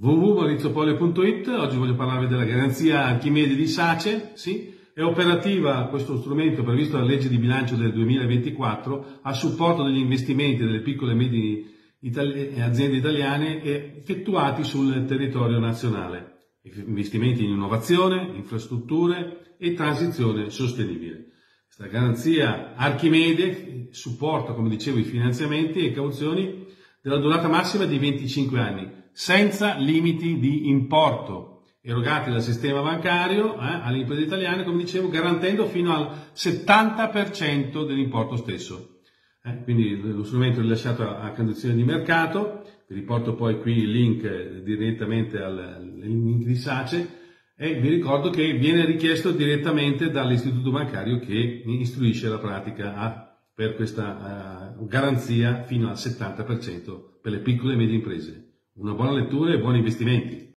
www.mauriziopolio.it Oggi voglio parlarvi della garanzia Archimede di Sace, sì? È operativa questo strumento previsto dalla legge di bilancio del 2024 a supporto degli investimenti delle piccole e medie itali- aziende italiane effettuati sul territorio nazionale. Investimenti in innovazione, infrastrutture e transizione sostenibile. Questa garanzia Archimede supporta, come dicevo, i finanziamenti e cauzioni della durata massima di 25 anni, senza limiti di importo erogati dal sistema bancario eh, alle imprese italiane, come dicevo, garantendo fino al 70% dell'importo stesso. Eh, quindi lo strumento è rilasciato a, condizioni di mercato, vi riporto poi qui il link direttamente al link di SACE e vi ricordo che viene richiesto direttamente dall'istituto bancario che istruisce la pratica a per questa uh, garanzia fino al 70% per le piccole e medie imprese. Una buona lettura e buoni investimenti.